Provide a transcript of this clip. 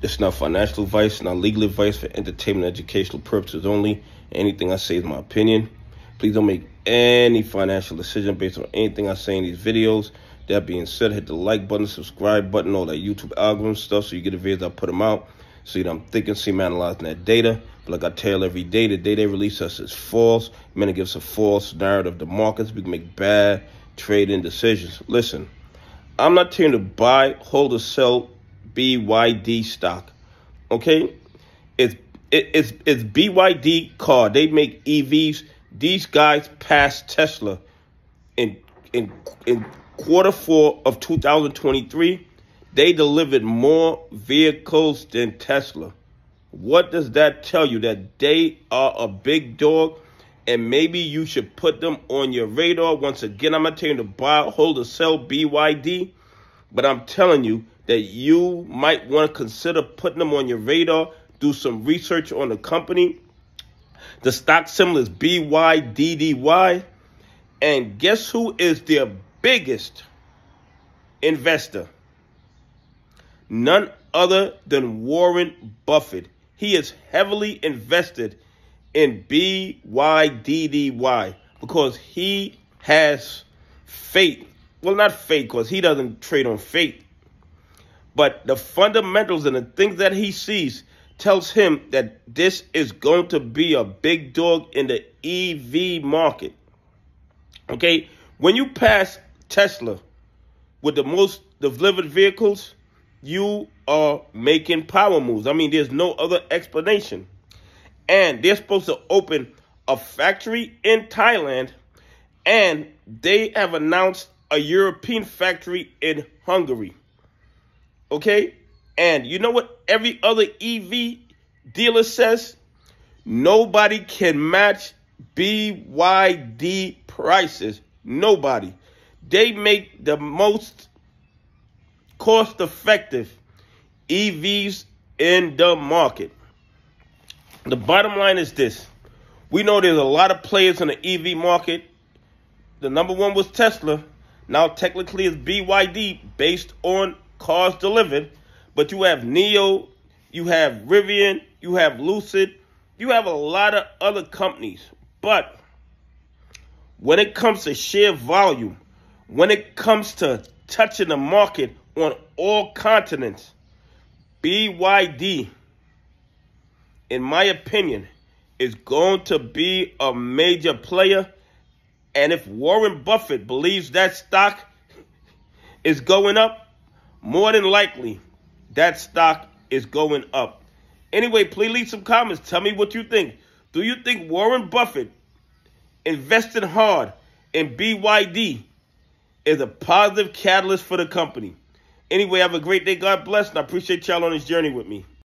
It's not financial advice, not legal advice for entertainment educational purposes only. Anything I say is my opinion. Please don't make any financial decision based on anything I say in these videos. That being said, hit the like button, subscribe button, all that YouTube algorithm stuff so you get the videos I put them out. So you I'm thinking, see, I'm analyzing that data. But like I tell every day, the data they release us is false. Man, it gives a false narrative of the markets. We can make bad trading decisions. Listen, I'm not here to buy, hold, or sell BYD stock. Okay? It's it, it's it's BYD car. They make EVs. These guys passed Tesla in in in quarter four of 2023. They delivered more vehicles than Tesla. What does that tell you? That they are a big dog and maybe you should put them on your radar. Once again, I'm not telling you to buy, hold, or sell BYD, but I'm telling you that you might want to consider putting them on your radar. Do some research on the company. The stock symbol is BYDDY. And guess who is their biggest investor? None other than Warren Buffett. He is heavily invested in BYDDY because he has faith. Well, not faith because he doesn't trade on faith. But the fundamentals and the things that he sees tells him that this is going to be a big dog in the EV market. Okay? When you pass Tesla with the most delivered vehicles, you are making power moves. I mean, there's no other explanation and they're supposed to open a factory in Thailand, and they have announced a European factory in Hungary. Okay? And you know what every other EV dealer says? Nobody can match BYD prices. Nobody. They make the most cost effective EVs in the market. The bottom line is this. We know there's a lot of players in the EV market. The number one was Tesla. Now technically it's BYD based on cars delivered. But you have NIO, you have Rivian, you have Lucid, you have a lot of other companies. But when it comes to sheer volume, when it comes to touching the market on all continents, BYD in my opinion, is going to be a major player. And if Warren Buffett believes that stock is going up, more than likely that stock is going up. Anyway, please leave some comments. Tell me what you think. Do you think Warren Buffett invested hard in BYD is a positive catalyst for the company? Anyway, have a great day. God bless, and I appreciate y'all on this journey with me.